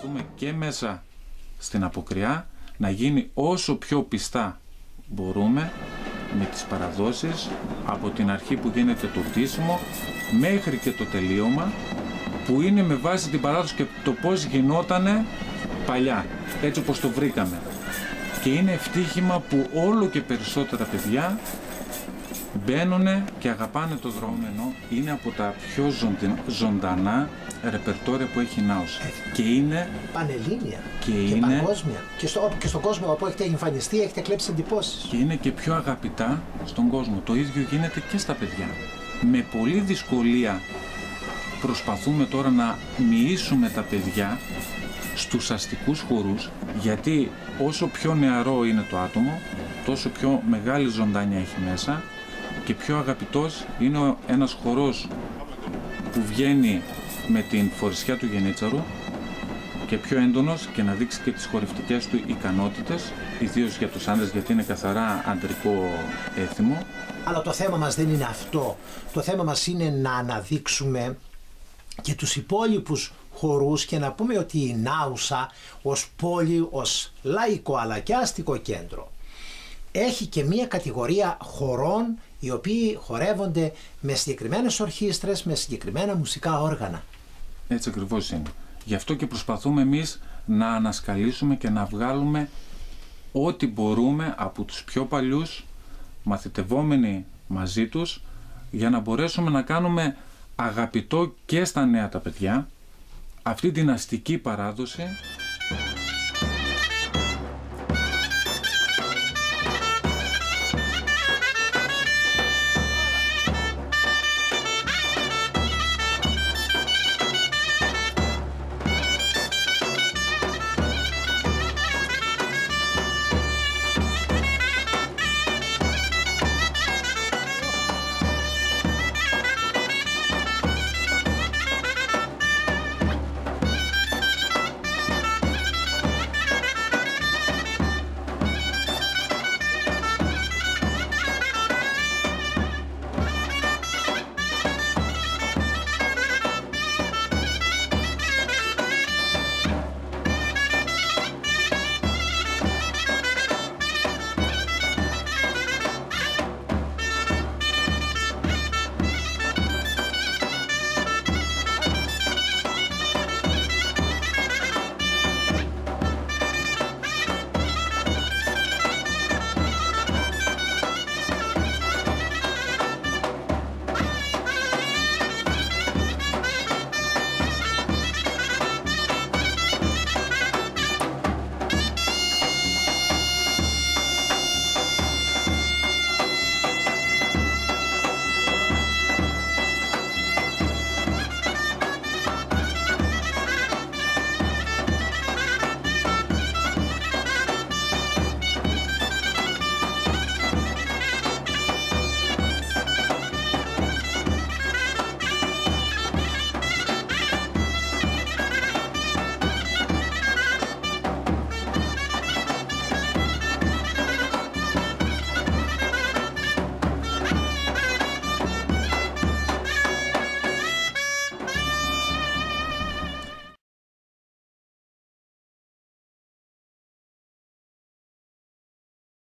προσπαθούμε και μέσα στην αποκριά να γίνει όσο πιο πιστά μπορούμε με τις παραδόσεις από την αρχή που γίνεται το χτίσιμο μέχρι και το τελείωμα που είναι με βάση την παράδοση και το πώς γινότανε παλιά, έτσι όπως το βρήκαμε. Και είναι ευτύχημα που όλο και περισσότερα παιδιά μπαίνουν και αγαπάνε το δρόμο ενώ είναι από τα πιο ζωντανά ρεπερτόρια που έχει η Νάος. Και είναι... Πανελλήνια και, και είναι, παγκόσμια. Και, στο, και στον κόσμο όπου έχετε εμφανιστεί έχετε κλέψει εντυπώσεις. και είναι και πιο αγαπητά στον κόσμο. Το ίδιο γίνεται και στα παιδιά. Με πολλή δυσκολία προσπαθούμε τώρα να μοιήσουμε τα παιδιά στους αστικούς χορούς γιατί όσο πιο νεαρό είναι το άτομο τόσο πιο μεγάλη ζωντάνια έχει μέσα και πιο αγαπητός είναι ο- ένας χορός που βγαίνει με την φορεσιά του γενίτσαρου και πιο έντονος και να δείξει και τις χορευτικές του ικανότητες ιδίως για τους άντρες γιατί είναι καθαρά αντρικό έθιμο Αλλά το θέμα μας δεν είναι αυτό. Το θέμα μας είναι να αναδείξουμε και τους υπόλοιπους χορούς και να πούμε ότι η Νάουσα ως πόλη, ως λαϊκό αλλά και αστικό κέντρο έχει και μία κατηγορία χορών οι οποίοι χορεύονται με συγκεκριμένες ορχήστρες, με συγκεκριμένα μουσικά όργανα. Έτσι ακριβώς είναι. Γι' αυτό και προσπαθούμε εμείς να ανασκαλίσουμε και να βγάλουμε ό,τι μπορούμε από τους πιο παλιούς μαθητευόμενοι μαζί τους για να μπορέσουμε να κάνουμε αγαπητό και στα νέα τα παιδιά αυτή την αστική παράδοση